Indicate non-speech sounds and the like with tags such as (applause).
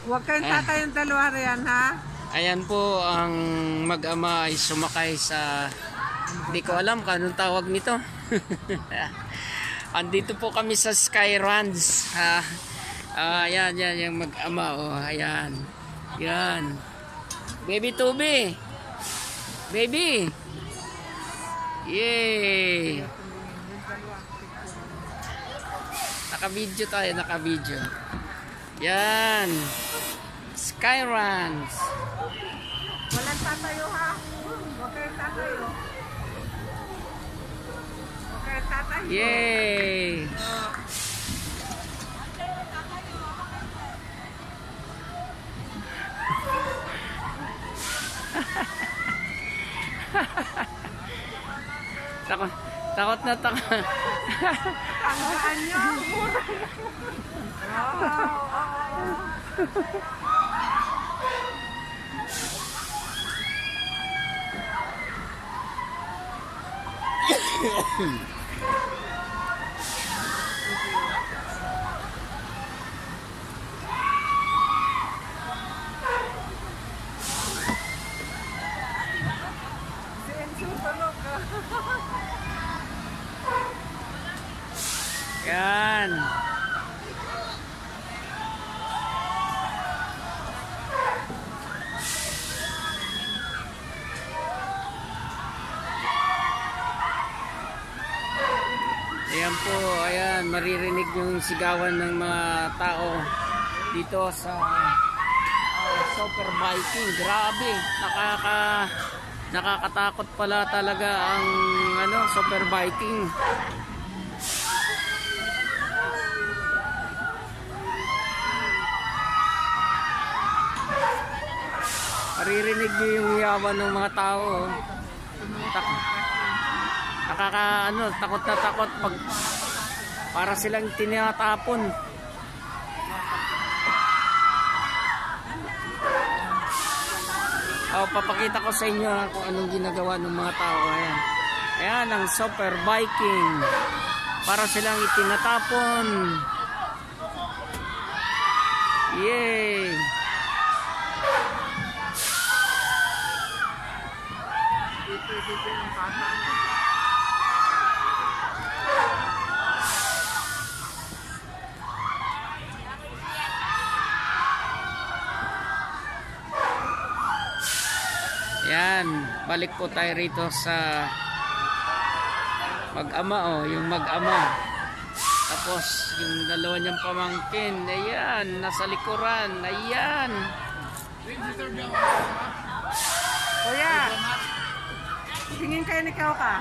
Huwag kayong tatay yung dalawa riyan, ha? Ayan po ang mag-ama ay sumakay sa hindi ko alam kung anong tawag nito. (laughs) Andito po kami sa Skyruns. Ha. Ah, ayan, yan yung mag-ama oh, ayan. Yan. Baby Tubi. Baby. Yay. Naka-video tayo, naka-video. Yan. Skyruns. Walang tatayo, ha? Huwag kayong tatayo. Huwag kayong tatayo. Yay! (laughs) takot, takot na takot. Tanggaan niyo. (laughs) Wow. Yan. Ayan po, ayan, maririnig yung sigawan ng mga tao dito sa ah, super biking. Grabe, nakaka nakakatakot pala talaga ang ano, super biking. Maririnig niyo yung yawan ng mga tao. oh. Tak nakaka ano, takot na takot pag para silang tinatapon. Oh, papakita ko sa inyo ha, kung anong ginagawa ng mga tao. Ayan. Ayan, ang super biking. Para silang itinatapon. Yay! Yan, balik po tayo rito sa mag-ama oh, yung mag-ama. Tapos yung dalawa niyang pamangkin, ayan, nasa likuran, ayan. Kuya, tingin kayo ni Kao ka.